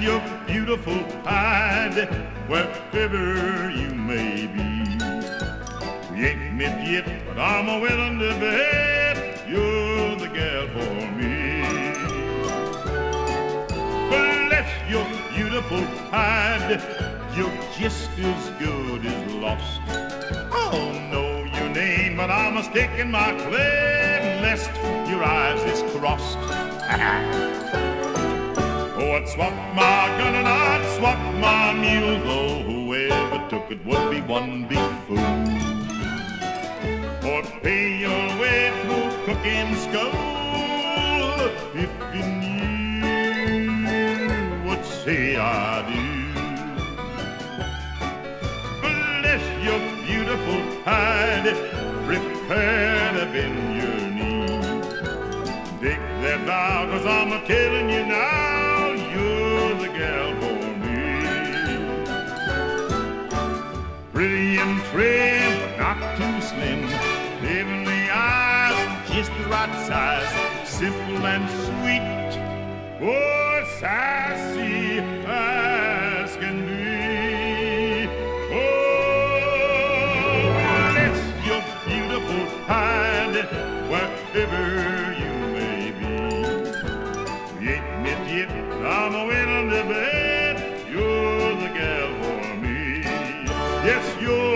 your beautiful hide wherever you may be. We ain't met yet, but I'm a willing to bet you're the gal for me. Bless your beautiful hide, you're just as good as lost. I'll know your name, but I'm a stick in my claim lest your eyes is crossed. I'd swap my gun and I'd swap my mule, though whoever took it would be one big fool. Or pay your way through cooking school if you knew what say I do. Bless your beautiful hide, prepare to bend your knee. Take that vow, cause I'm a telling you now, Pretty and trim, not too slim, heavenly eyes, just the right size, simple and sweet. Oh, sassy as can be. Oh, bless your beautiful hide wherever you Yes, you're.